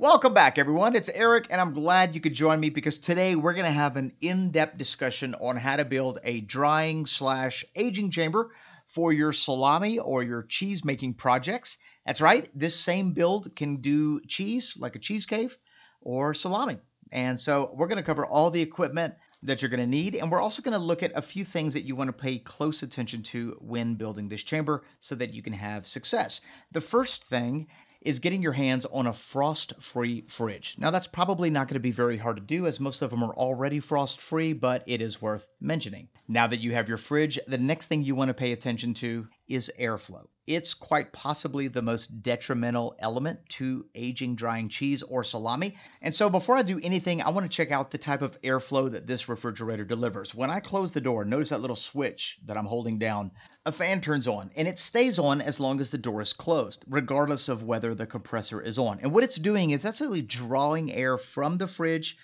Welcome back, everyone. It's Eric, and I'm glad you could join me because today we're going to have an in depth discussion on how to build a drying slash aging chamber for your salami or your cheese making projects. That's right, this same build can do cheese, like a cheese cave, or salami. And so we're going to cover all the equipment that you're going to need. And we're also going to look at a few things that you want to pay close attention to when building this chamber so that you can have success. The first thing is getting your hands on a frost-free fridge. Now that's probably not going to be very hard to do as most of them are already frost-free, but it is worth mentioning. Now that you have your fridge, the next thing you want to pay attention to is airflow. It's quite possibly the most detrimental element to aging drying cheese or salami. And so before I do anything, I want to check out the type of airflow that this refrigerator delivers. When I close the door, notice that little switch that I'm holding down. A fan turns on and it stays on as long as the door is closed, regardless of whether the compressor is on. And what it's doing is that's really drawing air from the fridge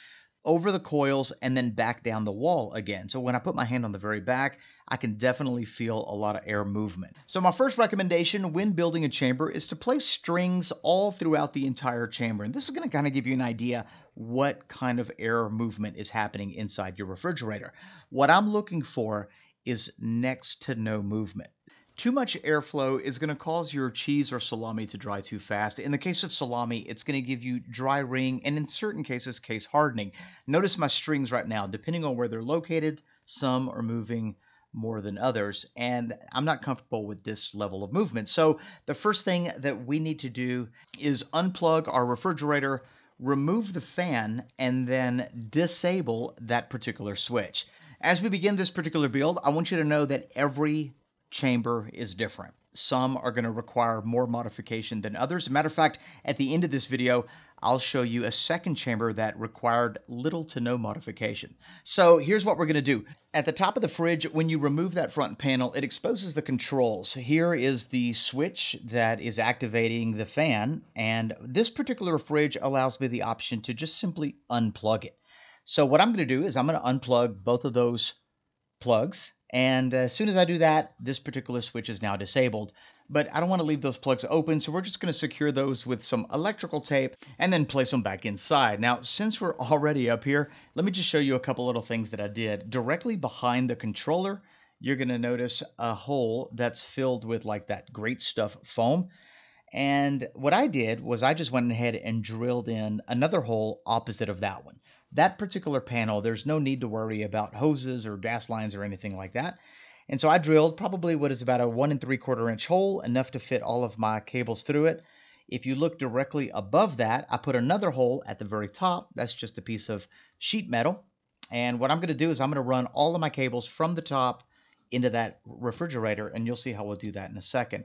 over the coils and then back down the wall again. So when I put my hand on the very back, I can definitely feel a lot of air movement. So my first recommendation when building a chamber is to place strings all throughout the entire chamber. And this is going to kind of give you an idea what kind of air movement is happening inside your refrigerator. What I'm looking for is next to no movement. Too much airflow is going to cause your cheese or salami to dry too fast. In the case of salami, it's going to give you dry ring and in certain cases, case hardening. Notice my strings right now, depending on where they're located, some are moving more than others, and I'm not comfortable with this level of movement. So the first thing that we need to do is unplug our refrigerator, remove the fan, and then disable that particular switch. As we begin this particular build, I want you to know that every chamber is different. Some are going to require more modification than others. A matter of fact, at the end of this video, I'll show you a second chamber that required little to no modification. So here's what we're going to do. At the top of the fridge, when you remove that front panel, it exposes the controls. Here is the switch that is activating the fan, and this particular fridge allows me the option to just simply unplug it. So what I'm going to do is I'm going to unplug both of those plugs and as soon as I do that, this particular switch is now disabled. But I don't want to leave those plugs open, so we're just going to secure those with some electrical tape and then place them back inside. Now, since we're already up here, let me just show you a couple little things that I did. Directly behind the controller, you're going to notice a hole that's filled with like that great stuff foam. And what I did was I just went ahead and drilled in another hole opposite of that one. That particular panel, there's no need to worry about hoses or gas lines or anything like that. And so I drilled probably what is about a one and three quarter inch hole, enough to fit all of my cables through it. If you look directly above that, I put another hole at the very top. That's just a piece of sheet metal. And what I'm going to do is I'm going to run all of my cables from the top into that refrigerator, and you'll see how we'll do that in a second.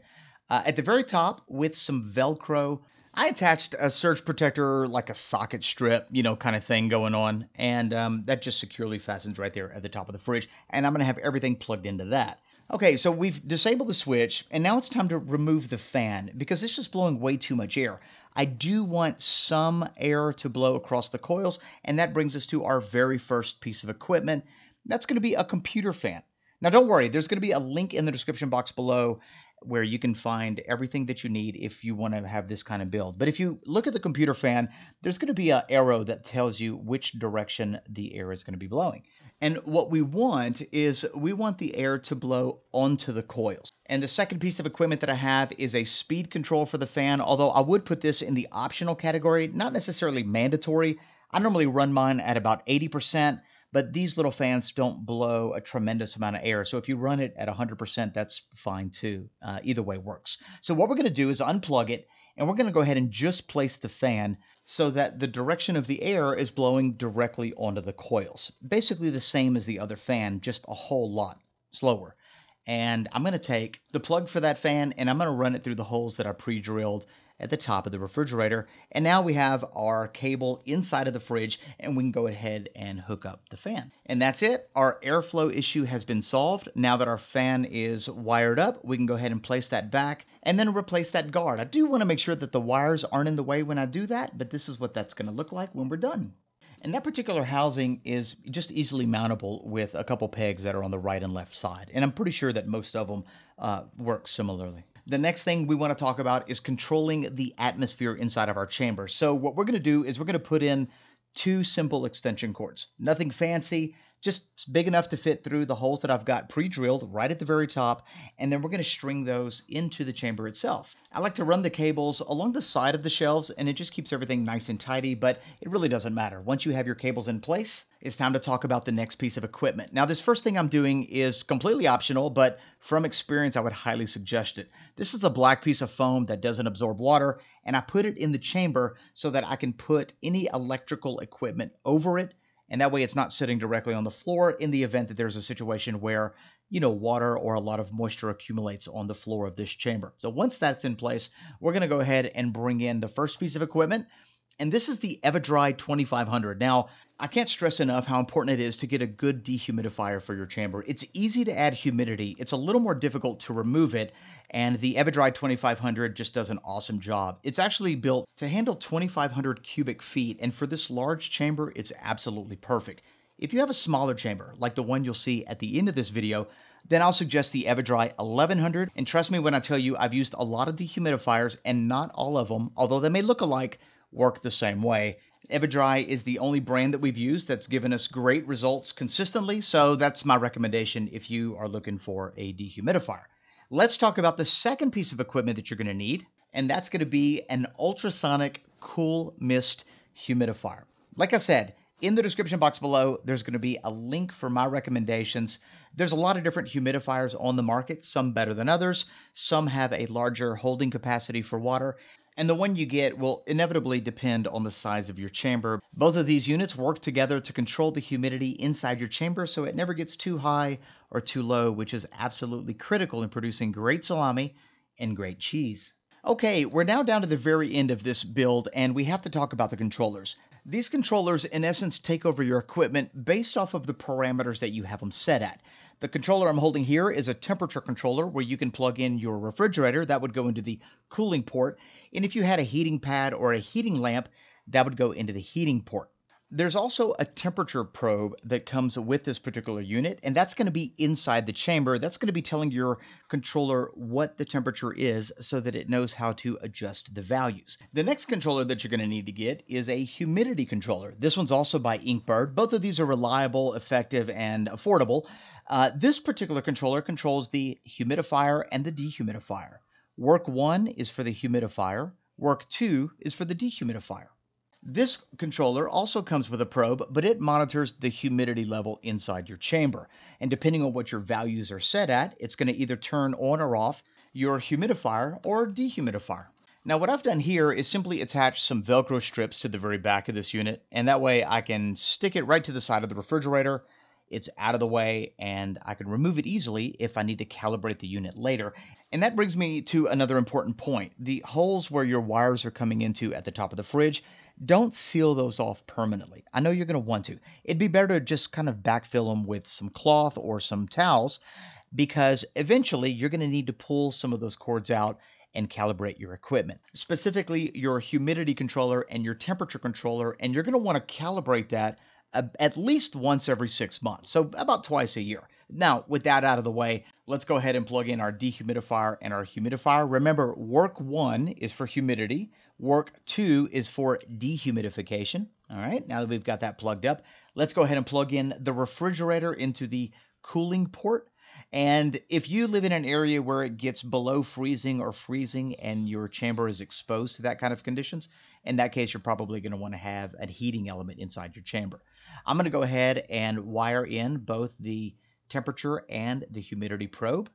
Uh, at the very top, with some Velcro, I attached a surge protector, like a socket strip, you know, kind of thing going on, and um, that just securely fastens right there at the top of the fridge. And I'm going to have everything plugged into that. Okay, so we've disabled the switch, and now it's time to remove the fan because it's just blowing way too much air. I do want some air to blow across the coils, and that brings us to our very first piece of equipment. That's going to be a computer fan. Now, don't worry, there's going to be a link in the description box below where you can find everything that you need if you want to have this kind of build. But if you look at the computer fan, there's going to be an arrow that tells you which direction the air is going to be blowing. And what we want is we want the air to blow onto the coils. And the second piece of equipment that I have is a speed control for the fan, although I would put this in the optional category, not necessarily mandatory. I normally run mine at about 80%. But these little fans don't blow a tremendous amount of air. So if you run it at 100%, that's fine too. Uh, either way works. So what we're going to do is unplug it, and we're going to go ahead and just place the fan so that the direction of the air is blowing directly onto the coils. Basically the same as the other fan, just a whole lot slower. And I'm going to take the plug for that fan and I'm going to run it through the holes that I pre-drilled at the top of the refrigerator. And now we have our cable inside of the fridge and we can go ahead and hook up the fan. And that's it. Our airflow issue has been solved. Now that our fan is wired up, we can go ahead and place that back and then replace that guard. I do want to make sure that the wires aren't in the way when I do that, but this is what that's going to look like when we're done. And that particular housing is just easily mountable with a couple pegs that are on the right and left side. And I'm pretty sure that most of them uh, work similarly. The next thing we want to talk about is controlling the atmosphere inside of our chamber. So what we're going to do is we're going to put in two simple extension cords. Nothing fancy, just big enough to fit through the holes that I've got pre-drilled right at the very top, and then we're going to string those into the chamber itself. I like to run the cables along the side of the shelves, and it just keeps everything nice and tidy, but it really doesn't matter. Once you have your cables in place, it's time to talk about the next piece of equipment. Now, this first thing I'm doing is completely optional, but from experience, I would highly suggest it. This is a black piece of foam that doesn't absorb water, and I put it in the chamber so that I can put any electrical equipment over it and that way it's not sitting directly on the floor in the event that there's a situation where you know water or a lot of moisture accumulates on the floor of this chamber. So once that's in place, we're going to go ahead and bring in the first piece of equipment and this is the EvaDry 2500. Now, I can't stress enough how important it is to get a good dehumidifier for your chamber. It's easy to add humidity, it's a little more difficult to remove it, and the EvaDry 2500 just does an awesome job. It's actually built to handle 2500 cubic feet, and for this large chamber, it's absolutely perfect. If you have a smaller chamber, like the one you'll see at the end of this video, then I'll suggest the EvaDry 1100. And trust me when I tell you, I've used a lot of dehumidifiers, and not all of them, although they may look alike, work the same way. EvaDry is the only brand that we've used that's given us great results consistently, so that's my recommendation if you are looking for a dehumidifier. Let's talk about the second piece of equipment that you're going to need, and that's going to be an ultrasonic cool mist humidifier. Like I said, in the description box below, there's going to be a link for my recommendations. There's a lot of different humidifiers on the market, some better than others. Some have a larger holding capacity for water, and the one you get will inevitably depend on the size of your chamber. Both of these units work together to control the humidity inside your chamber so it never gets too high or too low, which is absolutely critical in producing great salami and great cheese. Okay, we're now down to the very end of this build and we have to talk about the controllers. These controllers in essence take over your equipment based off of the parameters that you have them set at. The controller I'm holding here is a temperature controller where you can plug in your refrigerator. That would go into the cooling port. And if you had a heating pad or a heating lamp, that would go into the heating port. There's also a temperature probe that comes with this particular unit, and that's going to be inside the chamber. That's going to be telling your controller what the temperature is so that it knows how to adjust the values. The next controller that you're going to need to get is a humidity controller. This one's also by Inkbird. Both of these are reliable, effective, and affordable. Uh, this particular controller controls the humidifier and the dehumidifier. Work 1 is for the humidifier, work 2 is for the dehumidifier. This controller also comes with a probe, but it monitors the humidity level inside your chamber. And depending on what your values are set at, it's going to either turn on or off your humidifier or dehumidifier. Now what I've done here is simply attach some Velcro strips to the very back of this unit, and that way I can stick it right to the side of the refrigerator it's out of the way and I can remove it easily if I need to calibrate the unit later. And that brings me to another important point. The holes where your wires are coming into at the top of the fridge, don't seal those off permanently. I know you're going to want to. It'd be better to just kind of backfill them with some cloth or some towels because eventually you're going to need to pull some of those cords out and calibrate your equipment, specifically your humidity controller and your temperature controller. And you're going to want to calibrate that at least once every six months, so about twice a year. Now, with that out of the way, let's go ahead and plug in our dehumidifier and our humidifier. Remember, work one is for humidity, work two is for dehumidification. All right, now that we've got that plugged up, let's go ahead and plug in the refrigerator into the cooling port. And if you live in an area where it gets below freezing or freezing and your chamber is exposed to that kind of conditions, in that case, you're probably going to want to have a heating element inside your chamber. I'm going to go ahead and wire in both the temperature and the humidity probe.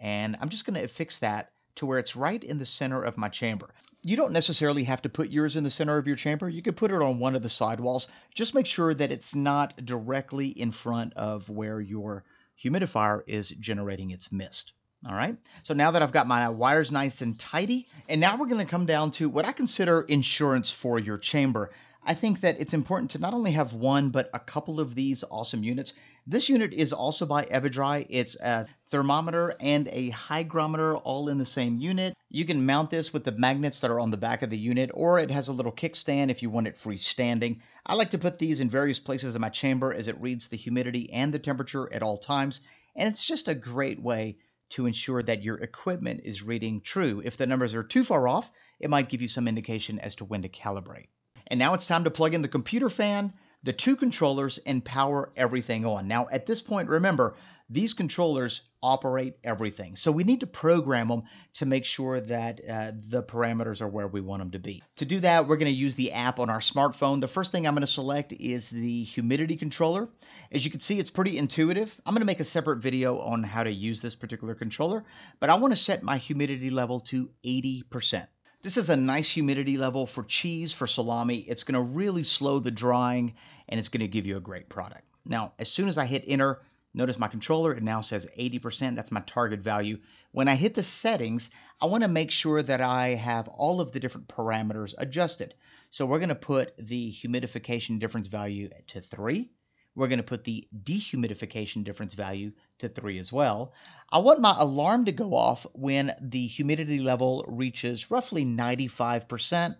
And I'm just going to affix that to where it's right in the center of my chamber. You don't necessarily have to put yours in the center of your chamber. You could put it on one of the side walls. Just make sure that it's not directly in front of where your humidifier is generating its mist. All right, so now that I've got my wires nice and tidy, and now we're going to come down to what I consider insurance for your chamber. I think that it's important to not only have one, but a couple of these awesome units. This unit is also by EvaDry. It's a thermometer and a hygrometer all in the same unit. You can mount this with the magnets that are on the back of the unit, or it has a little kickstand if you want it freestanding. I like to put these in various places in my chamber as it reads the humidity and the temperature at all times, and it's just a great way to ensure that your equipment is reading true. If the numbers are too far off, it might give you some indication as to when to calibrate. And now it's time to plug in the computer fan, the two controllers, and power everything on. Now, at this point, remember, these controllers operate everything. So we need to program them to make sure that uh, the parameters are where we want them to be. To do that, we're going to use the app on our smartphone. The first thing I'm going to select is the humidity controller. As you can see, it's pretty intuitive. I'm going to make a separate video on how to use this particular controller, but I want to set my humidity level to 80%. This is a nice humidity level for cheese, for salami. It's going to really slow the drying and it's going to give you a great product. Now, as soon as I hit enter, notice my controller, it now says 80%. That's my target value. When I hit the settings, I want to make sure that I have all of the different parameters adjusted. So we're going to put the humidification difference value to 3 we're going to put the dehumidification difference value to 3 as well. I want my alarm to go off when the humidity level reaches roughly 95%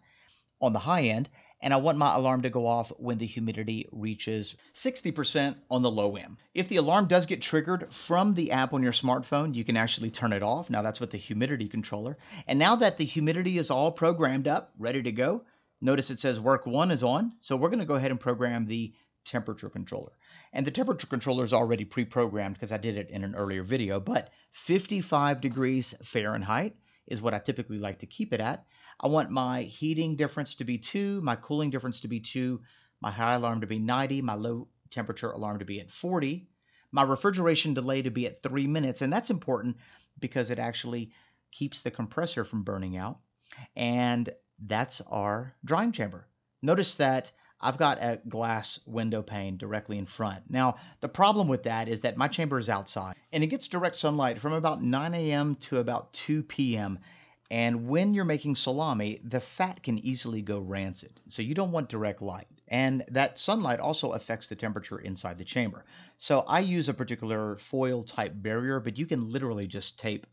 on the high end, and I want my alarm to go off when the humidity reaches 60% on the low end. If the alarm does get triggered from the app on your smartphone, you can actually turn it off. Now that's with the humidity controller. And now that the humidity is all programmed up, ready to go, notice it says work one is on. So we're going to go ahead and program the temperature controller. And the temperature controller is already pre-programmed because I did it in an earlier video, but 55 degrees Fahrenheit is what I typically like to keep it at. I want my heating difference to be 2, my cooling difference to be 2, my high alarm to be 90, my low temperature alarm to be at 40, my refrigeration delay to be at 3 minutes, and that's important because it actually keeps the compressor from burning out. And that's our drying chamber. Notice that I've got a glass window pane directly in front. Now, the problem with that is that my chamber is outside and it gets direct sunlight from about 9 a.m. to about 2 p.m. And when you're making salami, the fat can easily go rancid. So you don't want direct light. And that sunlight also affects the temperature inside the chamber. So I use a particular foil type barrier, but you can literally just tape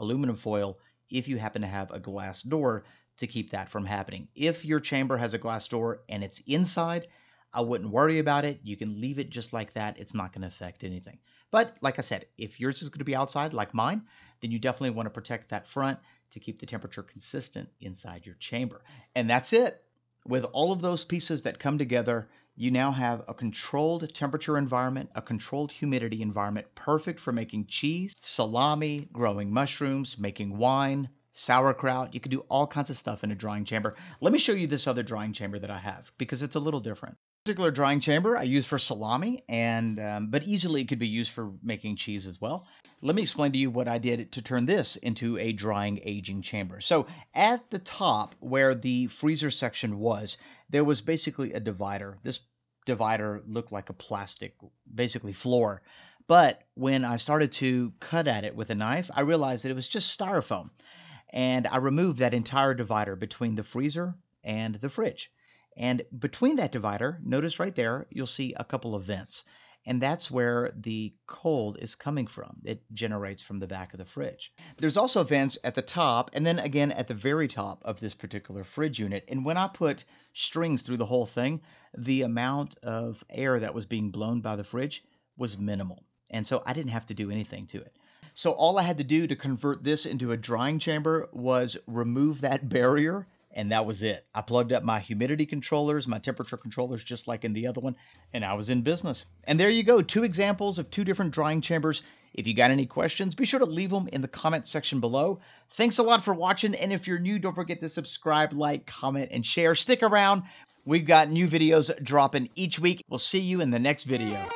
aluminum foil if you happen to have a glass door to keep that from happening. If your chamber has a glass door and it's inside, I wouldn't worry about it. You can leave it just like that. It's not going to affect anything. But like I said, if yours is going to be outside like mine, then you definitely want to protect that front to keep the temperature consistent inside your chamber. And that's it. With all of those pieces that come together, you now have a controlled temperature environment, a controlled humidity environment, perfect for making cheese, salami, growing mushrooms, making wine, sauerkraut. You can do all kinds of stuff in a drying chamber. Let me show you this other drying chamber that I have because it's a little different. This Particular drying chamber I use for salami, and um, but easily it could be used for making cheese as well. Let me explain to you what I did to turn this into a drying aging chamber. So at the top where the freezer section was, there was basically a divider. This divider looked like a plastic, basically floor. But when I started to cut at it with a knife, I realized that it was just styrofoam and I removed that entire divider between the freezer and the fridge. And between that divider, notice right there, you'll see a couple of vents. And that's where the cold is coming from. It generates from the back of the fridge. There's also vents at the top and then again at the very top of this particular fridge unit. And when I put strings through the whole thing, the amount of air that was being blown by the fridge was minimal. And so I didn't have to do anything to it. So all I had to do to convert this into a drying chamber was remove that barrier and that was it. I plugged up my humidity controllers, my temperature controllers, just like in the other one, and I was in business. And there you go, two examples of two different drying chambers. If you got any questions, be sure to leave them in the comment section below. Thanks a lot for watching, and if you're new, don't forget to subscribe, like, comment, and share. Stick around. We've got new videos dropping each week. We'll see you in the next video.